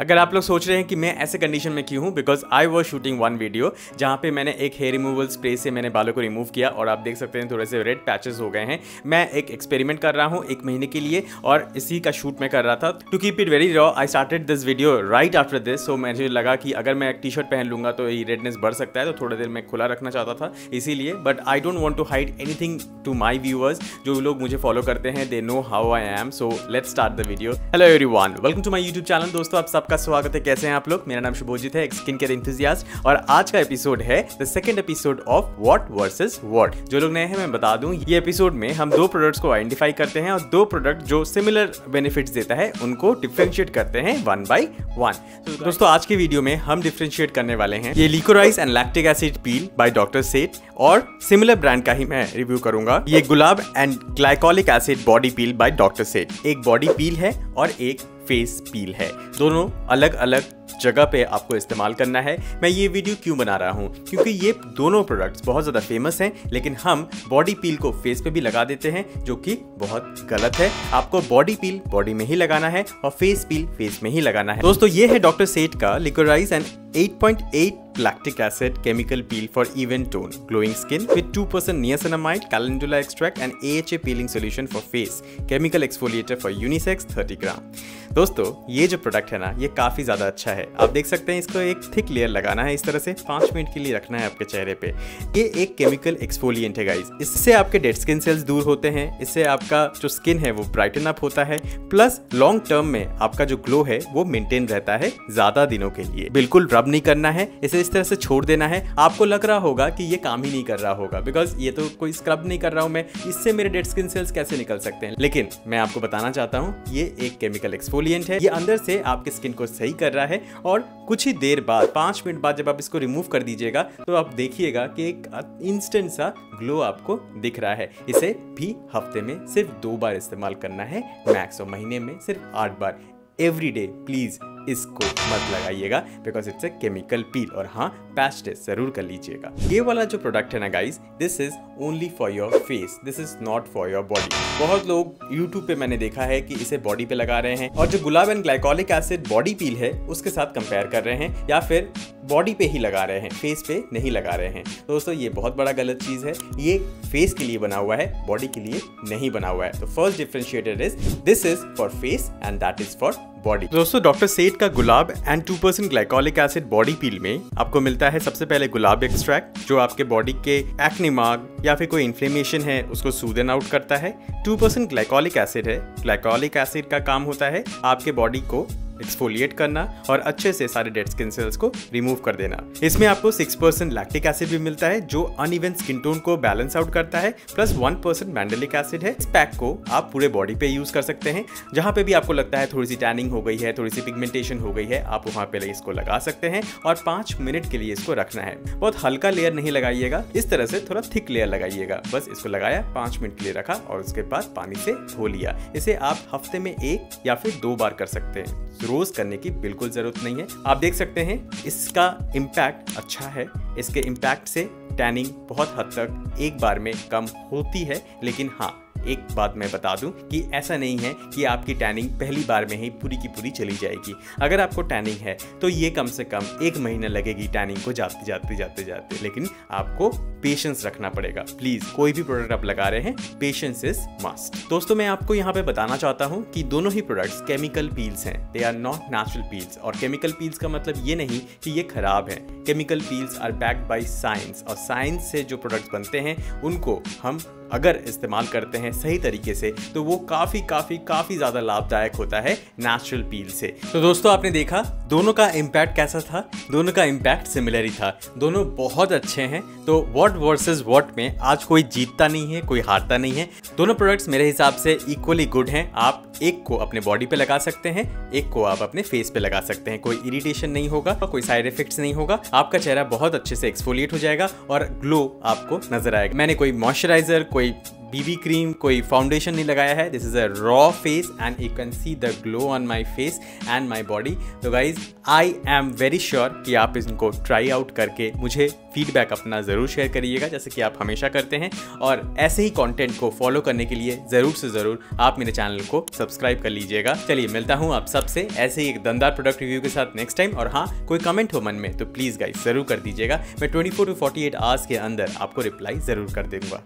अगर आप लोग सोच रहे हैं कि मैं ऐसे कंडीशन में क्यों हूँ because I was shooting one video जहाँ पे मैंने एक हेयर रिमूवल स्प्रे से मैंने बालों को रिमूव किया और आप देख सकते हैं थोड़े से रेड पैचेस हो गए हैं। मैं एक एक्सपेरिमेंट कर रहा हूँ एक महीने के लिए और इसी का शूट मैं कर रहा था। To keep it very raw I started this video right after this so मुझे लगा कि अगर मैं एक टी शर्ट पहन लूँगा तो ये रेडनेस बढ़ सकता है तो थोड़ा देर मैं खुला रखना चाहता था इसीलिए but I don't want to hide anything to my viewers जो लोग मुझे फॉलो करते हैं they know how I am so let start the video hello everyone welcome to my YouTube channel दोस्तों, आप सबका स्वागत है। कैसे हैं आप लोग? मेरा नाम शुभोजित है, एक स्किन केयर इंथुजियास्ट और आज का एपिसोड है the second episode of what versus what जो लोग नए हैं, मैं बता दूँ, ये एपिसोड में हम दो प्रोडक्ट्स को आइडेंटिफाई करते हैं और दो प्रोडक्ट जो सिमिलर बेनिफिट्स देता है, उनको डिफ्रेंशिएट करते हैं वन बाई वन दोस्तों, आज की वीडियो में हम डिफ्रेंशिएट करने वाले हैं। ये liquorice and lactic acid peel by doctor Sheth और सिमिलर ब्रांड का ही मैं रिव्यू करूँगा। ये Gulab and glycolic acid body peel by doctor Sheth एक बॉडी पील है और एक फेस पील है। दोनों अलग अलग जगह पे आपको इस्तेमाल करना है। मैं ये वीडियो क्यों बना रहा हूँ? क्योंकि ये दोनों प्रोडक्ट्स बहुत ज़्यादा फ़ेमस हैं लेकिन हम बॉडी पील को फेस पे भी लगा देते हैं जो कि बहुत गलत है। आपको बॉडी पील बॉडी में ही लगाना है और फेस पील फेस में ही लगाना है। दोस्तों ये है डॉक्टर सेठ का liquorice and 8.8 lactic acid chemical peel for even tone, glowing skin with 2% niacinamide, calendula extract and AHA peeling solution for face, chemical exfoliator for unisex 30 gram दोस्तों ये जो प्रोडक्ट है ना ये काफ़ी ज़्यादा अच्छा है। आप देख सकते हैं इसको एक थिक लेयर लगाना है इस तरह से। पाँच मिनट के लिए रखना है आपके चेहरे पे। ये एक केमिकल एक्सफोलियंट है गाइज़ इससे आपके डेड स्किन सेल्स दूर होते हैं। इससे आपका जो स्किन है वो ब्राइटन अप होता है। प्लस लॉन्ग टर्म में आपका जो ग्लो है वो मेंटेन रहता है ज़्यादा दिनों के लिए। बिल्कुल रब नहीं करना है। इसे इस तरह से छोड़ देना है। आपको लग रहा होगा कि ये काम ही नहीं कर रहा होगा। बिकॉज़ ये तो कोई स्क्रब नहीं कर रहा हूँ मैं। इससे मेरे डेड स्किन सेल्स कैसे निकल सकते हैं? लेकिन मैं आपको बताना चाहता हूँ, ये एक केमिकल एक्सफोलियंट है। ये अंदर से आपके स्किन को सही कर रहा है। और कुछ ही देर बाद, पाँच मिनट बाद जब आप इसको रिमूव कर दीजिएगा तो आप देखिएगा कि एक इंस्टेंट सा ग्लो आपको दिख रहा है। इसे भी हफ़्ते में सिर्फ़ दो बार इस्तेमाल करना है मैक्स और महीने में सिर्फ़ आठ बार। एवरी डे प्लीज़ इसको मत लगाइएगा because it's a chemical peel और हाँ पैच टेस्ट ज़रूर कर लीजिएगा। ये वाला जो प्रोडक्ट है ना guys this is only for your face this is not for your body बहुत लोग यूट्यूब पे मैंने देखा है कि इसे बॉडी पे लगा रहे हैं, और जो Gulab and glycolic acid body peel है, उसके साथ कंपेयर कर रहे हैं, या फिर बॉडी पे ही लगा रहे हैं फेस पे नहीं लगा रहे हैं। दोस्तों, ये बहुत बड़ा गलत चीज़ है। ये फेस के लिए बना हुआ है बॉडी के लिए नहीं बना हुआ है। तो first differentiator is this is for face and that is for body दोस्तों डॉक्टर सेठ का Gulab and two percent glycolic acid body peel में आपको मिलता है सबसे पहले गुलाब एक्सट्रैक्ट जो आपके बॉडी के एक्निमाग या फिर कोई इन्फ्लेमेशन है, उसको सूदन आउट करता है। टू परसेंट ग्लाइकोलिक एसिड है। ग्लाइकोलिक एसिड का काम होता है आपके बॉडी को एक्सफोलिएट करना और अच्छे से सारे डेड स्किन सेल्स को रिमूव कर देना। इसमें आपको सिक्स परसेंट लैक्टिक एसिड भी मिलता है, जो अनइवन स्किन टोन को बैलेंस आउट करता है plus one percent mandelic acid है। इस पैक को आप पूरे बॉडी पे यूज़ कर सकते हैं। जहाँ पे भी आपको लगता है थोड़ी सी टैनिंग हो गई है, थोड़ी सी पिगमेंटेशन हो गई है, आप वहाँ पे इसको लगा सकते हैं और पाँच मिनट के लिए इसको रखना है। बहुत हल्का लेयर नहीं लगाइएगा, इस तरह से थोड़ा थिक लेयर लगाइएगा। बस इसको लगाया, पाँच मिनट के लिए रखा और उसके बाद पानी से धो लिया। इसे आप हफ़्ते में एक या फिर दो बार कर सकते हैं। रोज करने की बिल्कुल ज़रूरत नहीं है। आप देख सकते हैं, इसका इम्पैक्ट अच्छा है। इसके इम्पैक्ट से टैनिंग बहुत हद तक एक बार में कम होती है, लेकिन हाँ एक बात मैं बता दूँ कि ऐसा नहीं है कि आपकी टैनिंग पहली बार में ही पूरी की पूरी चली जाएगी। अगर आपको टैनिंग है तो ये कम से कम एक महीना लगेगी टैनिंग को जाते जाते जाते जाते। लेकिन आपको पेशेंस रखना पड़ेगा। प्लीज़ कोई भी प्रोडक्ट आप लगा रहे हैं पेशेंस इज़ मस्ट दोस्तों, मैं आपको यहाँ पे बताना चाहता हूँ कि दोनों ही प्रोडक्ट्स केमिकल पील्स हैं। They are not natural peels और केमिकल पील्स का मतलब ये नहीं कि ये खराब है। Chemical peels are backed by science और साइंस से जो प्रोडक्ट्स बनते हैं, उनको हम अगर इस्तेमाल करते हैं सही तरीके से तो वो काफ़ी काफ़ी काफ़ी ज़्यादा लाभदायक होता है नेचुरल पील से। तो दोस्तों, आपने देखा, दोनों का इम्पैक्ट कैसा था? दोनों का इम्पैक्ट सिमिलर ही था। दोनों बहुत अच्छे हैं। तो वॉट वर्सेज वॉट में आज कोई जीतता नहीं है, कोई हारता नहीं है। दोनों प्रोडक्ट्स मेरे हिसाब से इक्वली गुड हैं। आप एक को अपने बॉडी पे लगा सकते हैं, एक को आप अपने फेस पे लगा सकते हैं। कोई इरिटेशन नहीं होगा, कोई साइड इफेक्ट्स नहीं होगा। आपका चेहरा बहुत अच्छे से एक्सफोलिएट हो जाएगा और ग्लो आपको नज़र आएगा। मैंने कोई मॉइस्चराइजर कोई बीबी क्रीम कोई फाउंडेशन नहीं लगाया है. This is a raw face and you can see the glow on my face and my body तो guys I am very sure कि आप इनको ट्राई आउट करके मुझे फीडबैक अपना ज़रूर शेयर करिएगा, जैसे कि आप हमेशा करते हैं. और ऐसे ही कंटेंट को फॉलो करने के लिए ज़रूर से ज़रूर आप मेरे चैनल को सब्सक्राइब कर लीजिएगा. चलिए, मिलता हूँ आप सबसे ऐसे ही एक दमदार प्रोडक्ट रिव्यू के साथ नेक्स्ट टाइम और हाँ कोई कमेंट हो मन में तो प्लीज़ गाइज़ ज़रूर कर दीजिएगा. मैं 24 टू 48 आवर्स के अंदर आपको रिप्लाई ज़रूर कर दूँगा.